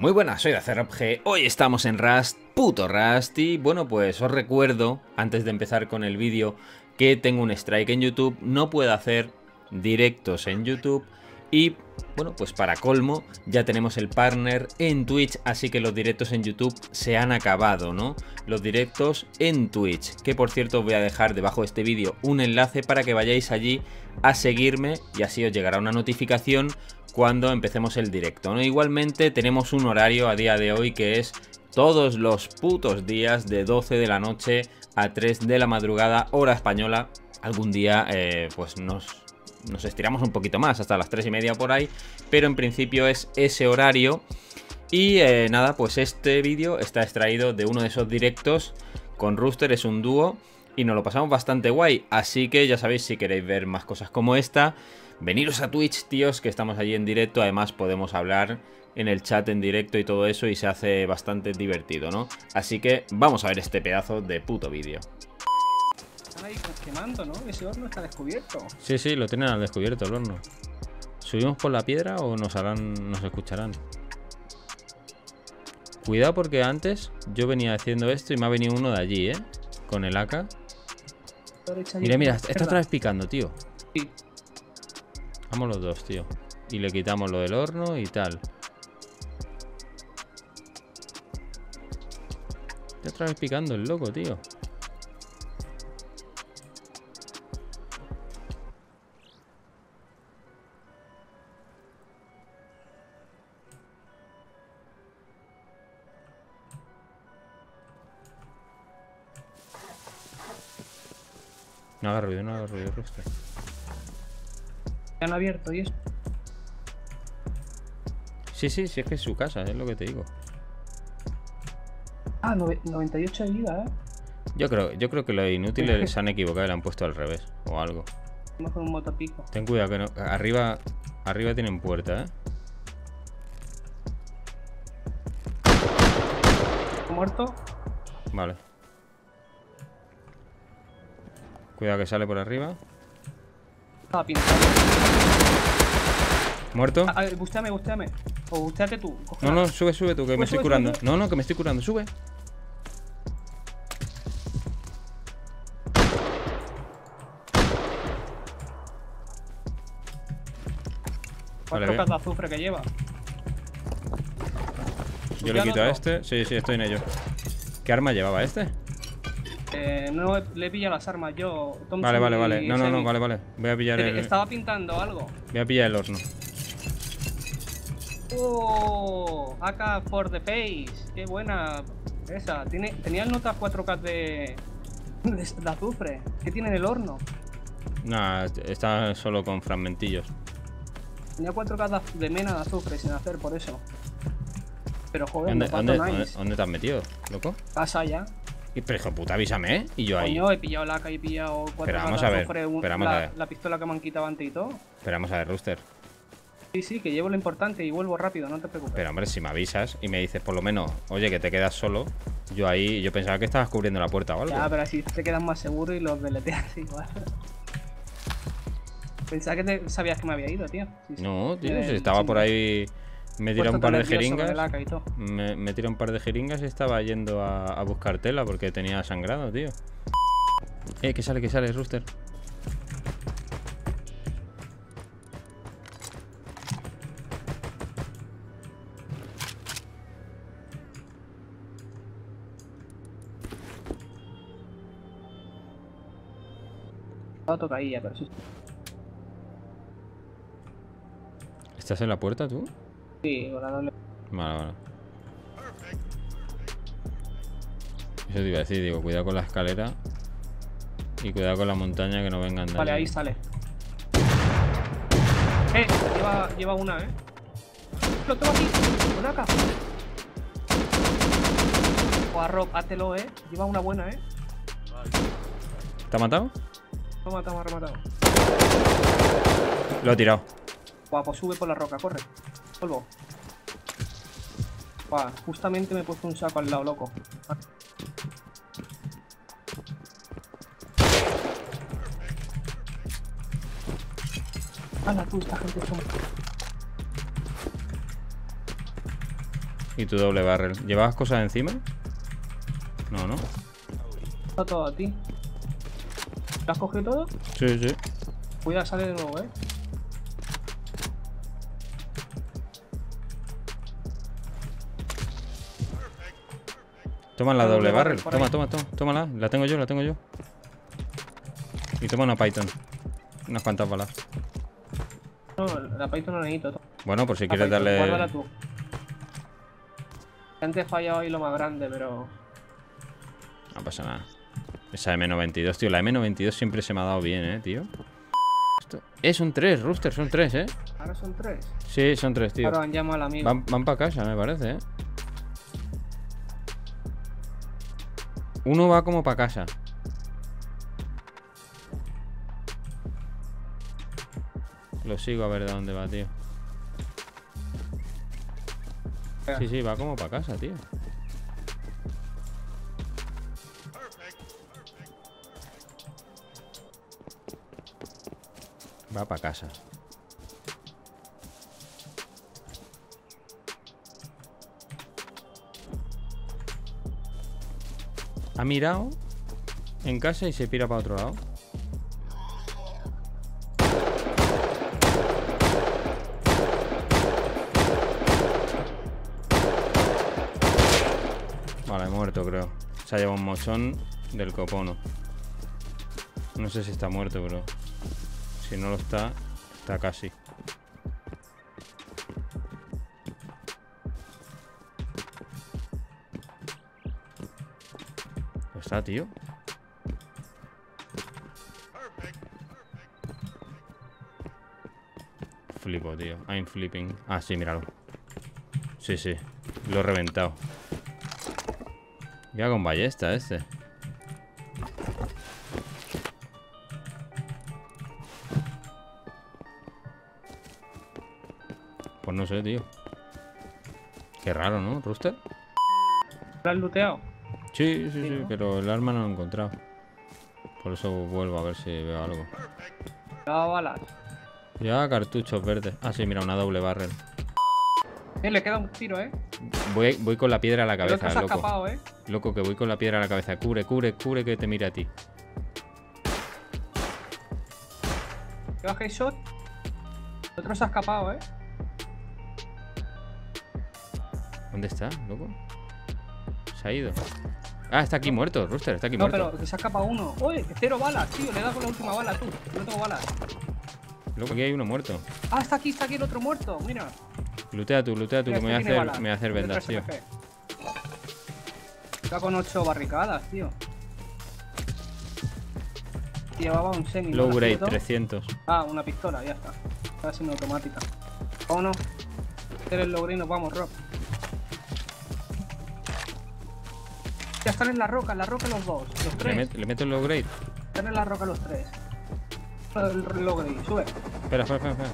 Muy buenas, soy G. Hoy estamos en Rust, puto Rust. Y bueno, pues os recuerdo, antes de empezar con el vídeo, que tengo un strike en YouTube. No puedo hacer directos en YouTube. Y bueno, pues para colmo, ya tenemos el partner en Twitch, así que los directos en YouTube se han acabado, ¿no? Los directos en Twitch, que por cierto os voy a dejar debajo de este vídeo un enlace para que vayáis allí a seguirme y así os llegará una notificación cuando empecemos el directo. Igualmente tenemos un horario a día de hoy que es todos los putos días de 12 de la noche a 3 de la madrugada, hora española. Algún día eh, pues nos, nos estiramos un poquito más, hasta las 3 y media por ahí, pero en principio es ese horario. Y eh, nada, pues este vídeo está extraído de uno de esos directos con Rooster, es un dúo y nos lo pasamos bastante guay. Así que ya sabéis, si queréis ver más cosas como esta, veniros a Twitch, tíos, que estamos allí en directo. Además, podemos hablar en el chat en directo y todo eso y se hace bastante divertido, ¿no? Así que vamos a ver este pedazo de puto vídeo. Están ahí quemando, ¿no? Ese horno está descubierto. Sí, sí, lo tienen al descubierto el horno. ¿Subimos por la piedra o nos harán, nos escucharán? Cuidado porque antes yo venía haciendo esto y me ha venido uno de allí, ¿eh? Con el AK. Mira, mira, está otra vez picando, tío. Sí. Vamos los dos, tío. Y le quitamos lo del horno y tal. Está otra vez picando el loco, tío. No haga ruido, no haga ruido, Rooster. Han abierto y eso. Sí, sí, sí, es que es su casa, es lo que te digo. Ah, 98 de vida, ¿eh? Yo creo, yo creo que los inútiles se han equivocado y le han puesto al revés, o algo. Mejor un motopico. Ten cuidado que no. Arriba, arriba tienen puerta, ¿eh? ¿Muerto? Vale. Cuidado que sale por arriba. Estaba pintado. ¿Muerto? A, ver, busteame, busteame. O busteate tú. No, no, sube, sube tú, que me estoy curando. No, no, que me estoy curando, sube. Cuatro vale, de azufre que lleva. Yo le quito a este. Sí, sí, estoy en ello. ¿Qué arma llevaba este? Eh, no le pilla las armas yo. vale, vale, vale. No, no, no, vale, vale. Voy a pillar el. Estaba pintando algo. Voy a pillar el horno. Oh, AK for the face. Qué buena esa. Tiene, tenía el nota 4K de, de, azufre. ¿Qué tiene en el horno? Nah, está solo con fragmentillos. Tenía 4K de mena de azufre sin hacer por eso. Pero joder, ¿Dónde, dónde, ¿dónde, te has metido, loco? Casa ya. Y, pero hijo puta, avísame, ¿eh? Y yo ahí. Coño, he pillado la AK y he pillado cuatro Pero vamos a ver. la, a ver. la pistola que me han quitado antes y todo. Pero vamos a ver, Rooster. Sí, sí, que llevo lo importante y vuelvo rápido, no te preocupes. Pero hombre, si me avisas y me dices por lo menos, oye, que te quedas solo, yo ahí, yo pensaba que estabas cubriendo la puerta o algo. Ya, pero así te quedas más seguro y los deleteas igual. Pensaba que te sabías que me había ido, tío. no, tío, si estaba por ahí me tira un par de jeringas. Me, me tira un par de jeringas y estaba yendo a, buscar tela porque tenía sangrado, tío. Eh, que sale, que sale, Rooster. Pero ¿Estás en la puerta tú? Sí, ahora no le... Vale, vale. Eso te iba a decir, digo, cuidado con la escalera y cuidado con la montaña que no vengan nadie. Vale, ahí sale. Eh, lleva, lleva una, eh. Lo tengo aquí, una acá. Rob, hátelo, eh. Lleva una buena, eh. ¿Te ha matado? Lo ha rematado. Lo he tirado. Guapo, sube por la roca, corre. Polvo. Justamente me he puesto un saco al lado, loco. Hala tú, esta gente son... Y tu doble barrel. ¿Llevabas cosas encima? No, ¿no? Está todo a ti. ¿Lo has cogido todo? Sí, sí. Cuidado, sale de nuevo, eh. Toma la doble doble barrel. Toma, ahí. toma, toma. Tómala. La tengo yo, la tengo yo. Y toma una Python. Unas cuantas balas. No, la Python no necesito. Bueno, por si La quieres Python, Guárdala darle... tú. Antes he fallado ahí lo más grande, pero. No pasa nada. Esa M92, tío. La M92 siempre se me ha dado bien, eh, tío. Esto- Eh, son tres, Rooster, son tres, eh. Ahora son tres. Sí, son tres, tío. Ahora llamo al amigo. Van, van para casa, me parece, ¿eh? Uno va como para casa. Lo sigo a ver de dónde va, tío. Sí, sí, va como para casa, tío. Va para casa. Ha mirado en casa y se pira para otro lado. Vale, muerto creo. Se ha llevado un mochón del copono. No sé si está muerto, pero si no lo está, está casi. ¿Dónde está, tío? Flipo, tío. I'm flipping. Ah, sí, míralo. Sí, sí. Lo he reventado. Ya con ballesta este. Pues no sé, tío. Qué raro, ¿no, Rooster? ¿Lo has looteado? Sí, sí, sí, ¿no? pero el arma no lo he encontrado. Por eso vuelvo a ver si veo algo. ¿Le ha dado balas? Ya cartuchos verdes. Ah, sí, mira, una doble barrel. Eh, le queda un tiro, eh. Voy, voy con la piedra a la cabeza, loco. escapado, eh. Loco, que voy con la piedra a la cabeza. Cubre, cubre, cubre que te mire a ti. ¿Lleva headshot? El otro se ha escapado, eh. ¿Dónde está, loco? Se ha ido. Ah, está aquí muerto, Rooster, está aquí No, muerto. pero que se ha escapado uno. Oye, cero balas, tío. Le he dado con la última bala, tú. No tengo balas. Loco, aquí hay uno muerto. Ah, está aquí, está aquí el otro muerto. Mira. Lutea tú, lutea tú, Mira, que me voy a este hacer, me voy a hacer De vendas, 3 tío. Está con 8 barricadas, tío. Llevaba un semi. ¿no? Low ¿La grade, quieto? 300. Ah, una pistola, ya está. Está siendo automática. Vámonos. Eres low grade, nos vamos, Rob. Ya están en la roca, en la roca los dos. Los ¿Le, tres. met- le meto el low grade? Están en la roca los tres. El low grade, sube. Espera, espera, espera. espera.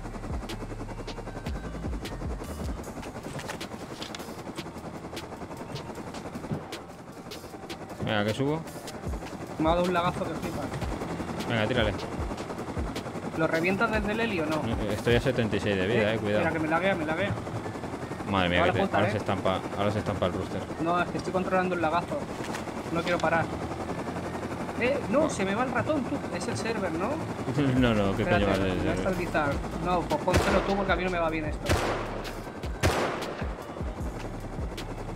Venga, que subo. Me ha dado un lagazo que flipa. Venga, tírale. ¿Lo revientas desde el helio o no? Estoy a 76 de vida, eh, Mira cuidado. que me laguea, me laguea. Madre mía, Ahora que te- ponta, ahora eh. se estampa, ahora se estampa el rooster. No, es que estoy controlando el lagazo. No quiero parar. Eh, no, se me va el ratón, tú. Es el server, ¿no? no, no, qué Espérate, coño va voy a de estabilizar. No, pues póntelo tú porque a mí no me va bien esto.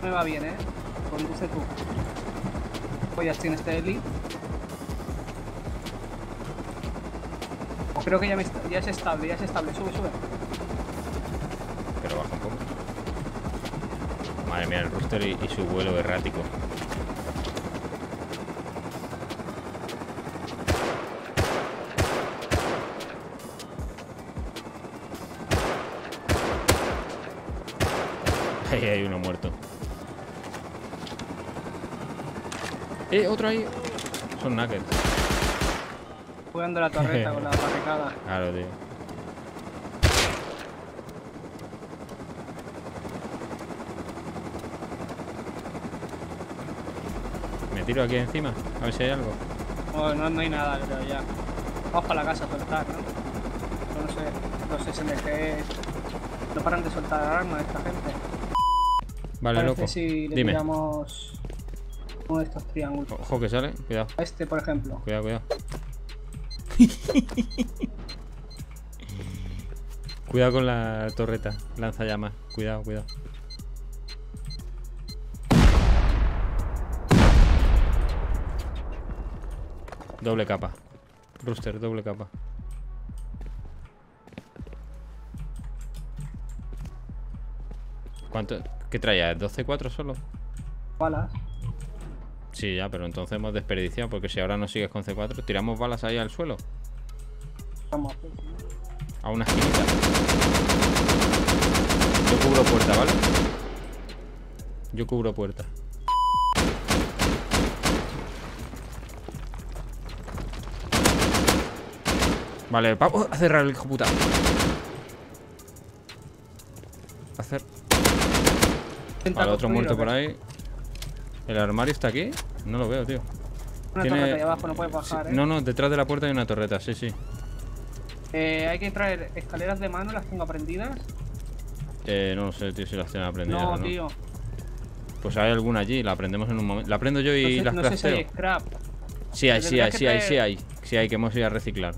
No me va bien, ¿eh? Conduce tú. Pues ya en este heli. Creo que ya, me ya es estable, ya es estable. Sube, sube. Pero baja un poco. Mía, el rooster y, y su vuelo errático. Ahí hay uno muerto. Eh, otro ahí. Son nuggets. Jugando la torreta con la barricada. Claro, tío. Me tiro aquí encima, a ver si hay algo. No, no, no hay nada, creo ya. Vamos para la casa a soltar, ¿no? No, sé, los SMG no paran de soltar armas esta gente. Vale, Parece loco. si le Dime. tiramos uno de estos triángulos. Ojo que sale. Cuidado, este, por ejemplo. cuidado, cuidado. cuidado con la torreta. Lanza llamas. Cuidado, cuidado. Doble capa. Rooster, doble capa. ¿Cuánto? ¿Qué traía? ¿12-4 solo? Balas. Sí, ya, pero entonces hemos desperdiciado porque si ahora no sigues con C4, tiramos balas ahí al suelo, Vamos. a una esquinita. Yo cubro puerta, ¿vale? Yo cubro puerta. Vale, vamos a cerrar el hijo puta. A hacer. Vale, otro muerto ¿o por ahí. ¿El armario está aquí? No lo veo, tío. Una Tiene- torreta ahí abajo, no puedes bajar, Sí, ¿eh? No, no, detrás de la puerta hay una torreta, sí, sí. Eh, hay que traer escaleras de mano, las tengo aprendidas. Eh, no lo sé, tío, si las tienen aprendidas No, tío. Pues hay alguna allí, la aprendemos en un momento. La aprendo yo No y sé, las no sé si hay scrap. Sí hay, sí hay, sí hay, sí hay. Sí hay, que hemos ido a reciclar.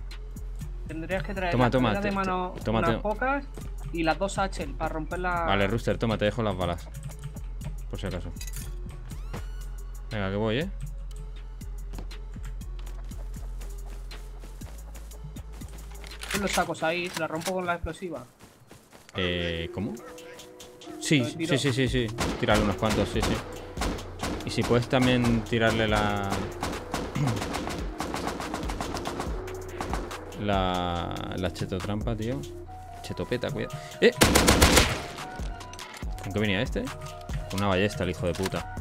Tendrías que traer Toma, las toma, de mano tómate. unas pocas y las dos H para romper la... Vale, Rooster, toma, te dejo las balas. Por si acaso. Venga, que voy, ¿eh? los sacos ahí, se la rompo con la explosiva. Eh, ¿cómo? Sí, sí, sí, sí, sí. Tírale unos cuantos, sí, sí. Y si puedes también tirarle la... La... La chetotrampa, tío. Chetopeta, cuidado. ¡Eh! ¿Con qué venía este? Con una ballesta, el hijo de puta.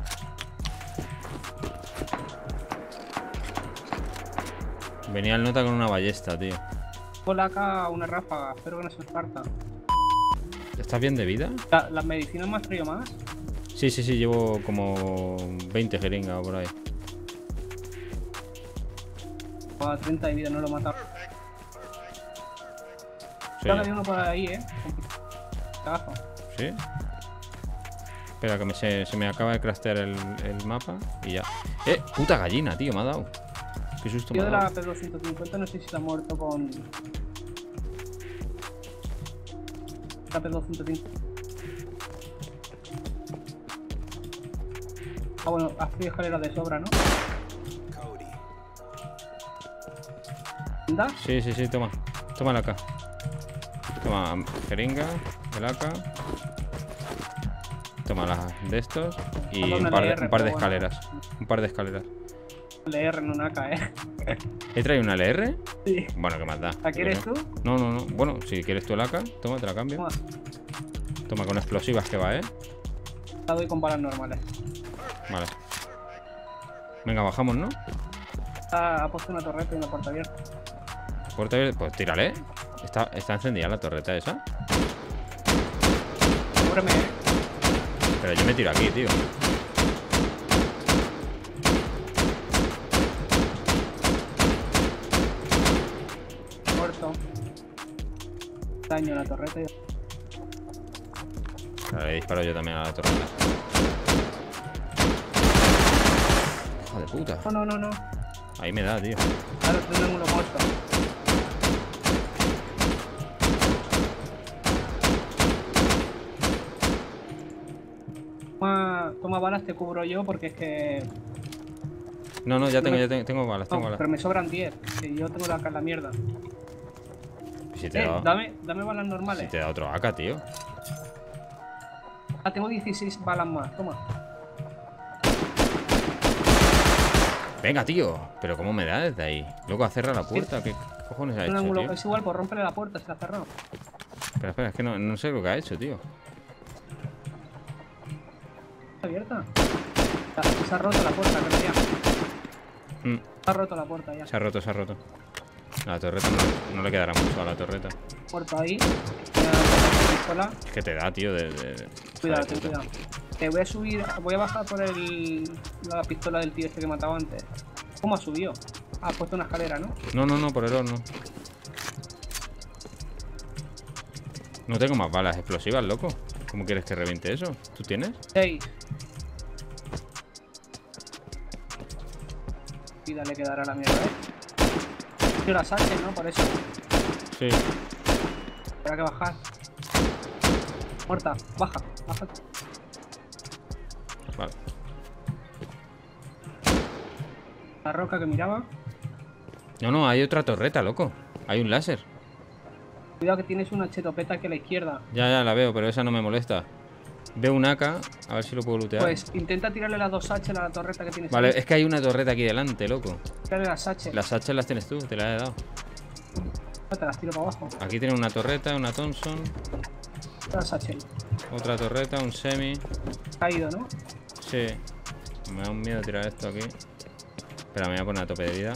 Venía el nota con una ballesta, tío. Ponle acá una ráfaga, espero que no se nos parta. ¿Estás bien de vida? La- ¿Las medicinas me has traído más? Sí, sí, sí, llevo como 20 jeringas o por ahí. A 30 de vida, no lo he matado. Sí, uno por ahí, eh. Cagazo. ¿Sí? Espera, que me se, se me acaba de craftear el, el mapa y ya. ¡Eh! Puta gallina, tío, me ha dado. Qué susto me Yo ha de la dado. P250 no sé si se ha muerto con. La P250. Ah, bueno, has pedido escaleras de sobra, ¿no? ¿Anda? Sí, sí, sí, toma. Toma la AK. Toma jeringa, el AK. Toma las de estos. Y un par de, LR, un par de pero bueno. escaleras. Un par de escaleras. LR, no una AK, eh. ¿He traído una LR? Sí. Bueno, ¿qué más da? ¿La quieres tú? No, no, no. Bueno, si quieres tú el AK, toma, te la cambio. Toma, Toma con explosivas que va, ¿eh? la doy con balas normales. Vale. Venga, bajamos, ¿no? Ha, ha puesto una torreta y una puerta abierta. Puerta abierta. Pues tírale. Está, está encendida la torreta esa. Cúbreme, eh. Pero yo me tiro aquí, tío. Muerto. Daño a la torreta y Ahora le disparo yo también a la torreta. Hijo de puta. No, no, no, no. Ahí me da, tío. Claro, tengo uno muerto. Toma, balas, te cubro yo porque es que. No, no, ya tengo, ya tengo, tengo balas, No, tengo balas. pero me sobran 10. Que yo tengo la, la mierda. Si te Eh, da, dame, dame balas si normales. te da otro AK, tío. Ah, tengo 16 balas más. Toma. Venga, tío. Pero ¿cómo me da desde ahí? Luego a cerrar la puerta. ¿Qué cojones ha hecho, tío? es igual, pues rómpele la puerta, se la ha cerrado. Espera, espera, es que no, no sé lo que ha hecho, tío. Abierta. Se, se ha roto la puerta, creo ya. Mm, Se ha roto la puerta ya. se ha roto, se ha roto. La torreta no, no le quedará mucho a la torreta. Puerta ahí. Pistola. Es que te da, tío, de... Cuidado, de cuidado. Te voy a subir, voy a bajar por el, la pistola del tío este que mataba antes. ¿Cómo ha subido? Ha puesto una escalera, ¿no? No, no, no, por el horno. No tengo más balas explosivas, loco. ¿Cómo quieres que reviente eso? ¿Tú tienes? Seis. Y dale que dará la mierda, ¿eh? Las H, ¿no? Por eso. Sí. Habrá que bajar. Muerta. Baja. Baja. Vale. La roca que miraba. No, no, hay otra torreta, loco. Hay un láser. Cuidado que tienes una chetopeta aquí a la izquierda. Ya, ya la veo, pero esa no me molesta. Veo un AK, a ver si lo puedo lootear. Pues intenta tirarle las dos H a la torreta que tienes Vale, es que hay una torreta aquí delante, loco. Tírale las H. Las H las tienes tú, te las he dado. Te las tiro para abajo. Aquí tiene una torreta, una Thompson, Las H. otra torreta, un semi. Caído, ¿no? Sí. Me da un miedo tirar esto aquí. Espera, me voy a poner a tope de vida.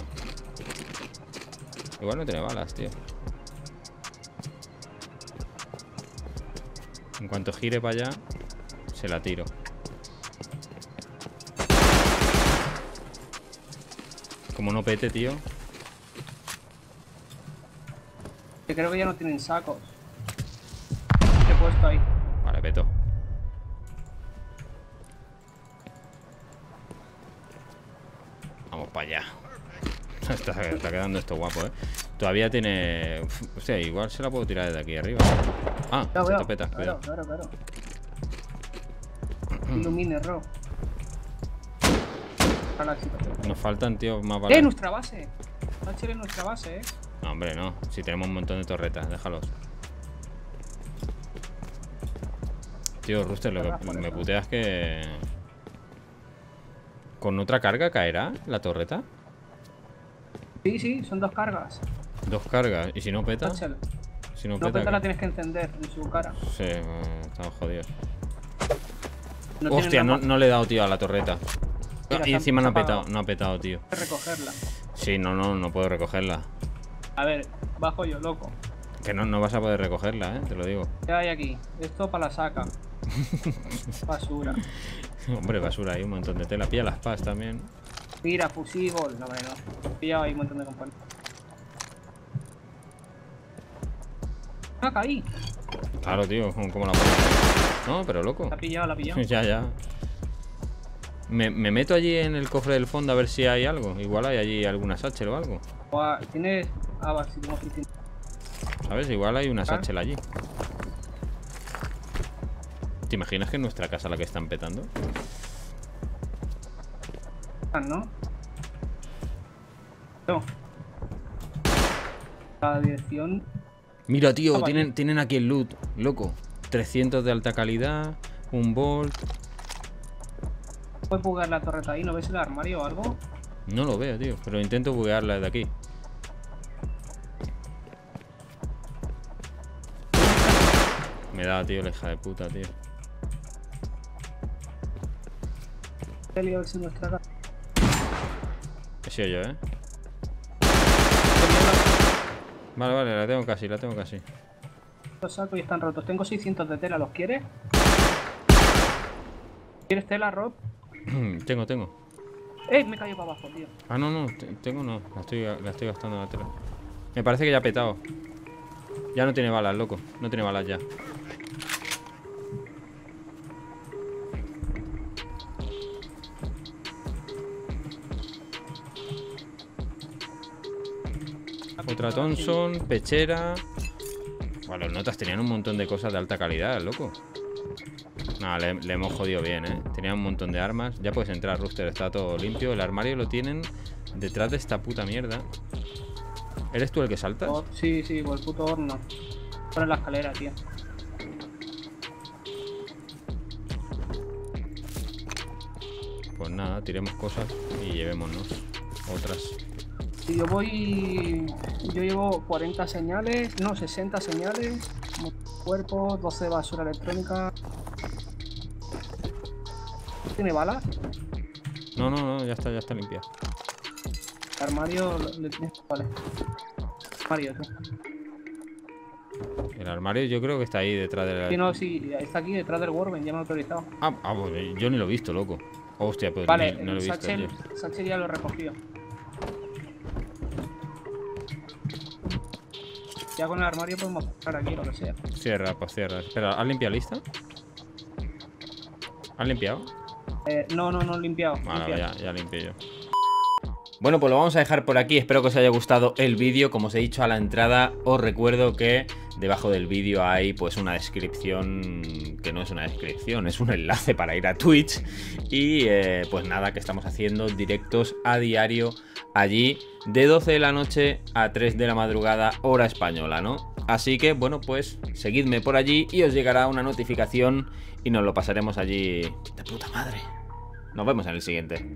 Igual no tiene balas, tío. En cuanto gire para allá, se la tiro. Como no pete, tío. Creo que ya no tienen sacos. Te he puesto ahí. Vale, peto. Vamos para allá. Está, está quedando esto guapo, ¿eh? Todavía tiene... Uf, Hostia, igual se la puedo tirar desde aquí arriba. Ah, chetopeta, Claro, cuidado. claro, claro. Ilumine, Ro. Nos faltan, tío, más ¡Eh, balas. nuestra base! H es nuestra base, eh. No, hombre, no. Si tenemos un montón de torretas, déjalos. Tío, Rooster, lo que me puteas que... ¿Con otra carga caerá la torreta? Sí, sí, son dos cargas. Dos cargas. ¿Y si no peta? Si no No peta... peta la tienes que encender en su cara. Sí, eh, estamos jodidos. No Hostia, no, le he dado, tío, a la torreta. Mira, y encima no ha petado, no ha petado, tío. que recogerla. Sí, no, no, no puedo recogerla. A ver, bajo yo, loco. Que no, no vas a poder recogerla, eh, te lo digo. ¿Qué hay aquí? Esto para la saca. Basura. Hombre, basura, hay un montón de tela. Pilla las pas también. Mira, fusible. No. He pillado ahí un montón de compañeros. Ah, caí. Claro, tío, ¿cómo, cómo la? No, pero loco. La ha pillado, la ha pillado. ya, ya. Me, me meto allí en el cofre del fondo a ver si hay algo. Igual hay allí alguna satchel o algo. Tienes. Ah, va, tengo 600. ¿Sabes? Igual hay una satchel allí. ¿Te imaginas que es nuestra casa la que están petando? ¿No? No. La dirección. Mira, tío, tienen, aquí. tienen aquí el loot, loco. 300 de alta calidad, un bolt. ¿Puedes buguear la torreta ahí? ¿No ves el armario o algo? No lo veo, tío, pero intento buguearla desde aquí. Me da, tío, la hija de puta, tío. Sido yo, ¿eh? Vale, vale, la tengo casi, la tengo casi. Los saco y están rotos. Tengo 600 de tela, ¿los quieres? ¿Quieres tela, Rob? tengo, tengo. ¡Eh! Me cayó para abajo, tío. Ah, no, no, te- tengo no. La estoy, la estoy gastando la tela. Me parece que ya ha petado. Ya no tiene balas, loco. No tiene balas ya. Thompson, pechera. Bueno, los notas tenían un montón de cosas de alta calidad, loco. Nada, le, le hemos jodido bien, ¿eh? Tenía un montón de armas. Ya puedes entrar, Rooster, está todo limpio. El armario lo tienen detrás de esta puta mierda. ¿Eres tú el que saltas? Oh, sí, sí, por el puto horno. Por en la escalera, tío. Pues nada, tiremos cosas y llevémonos otras. Y yo voy. Yo llevo 40 señales, no, 60 señales, cuerpo, 12 basura electrónica. ¿Tiene balas? No, no, no, ya está, ya está limpia. Armario, le tienes. Vale. Armario, sí. El armario yo creo que está ahí detrás de la... Sí, no, sí, está aquí detrás del Warben, ya me he autorizado. Ah, ah, pues yo ni lo he visto, loco. Hostia, pues Vale, ni- no lo he visto. Satchel. Satchel ya lo recogió. Ya con el armario podemos pasar aquí, lo que sea. Cierra, pues cierra. Espera, ¿has limpiado lista? ¿Has limpiado? Eh, no, no, no he limpiado. Vale, limpiado. ya, ya limpio yo. Bueno, pues lo vamos a dejar por aquí. Espero que os haya gustado el vídeo. Como os he dicho a la entrada, os recuerdo que debajo del vídeo hay pues una descripción que no es una descripción, es un enlace para ir a Twitch. Y eh, pues nada, que estamos haciendo directos a diario allí de 12 de la noche a 3 de la madrugada, hora española, ¿no? Así que, bueno, pues seguidme por allí y os llegará una notificación y nos lo pasaremos allí de puta madre. Nos vemos en el siguiente.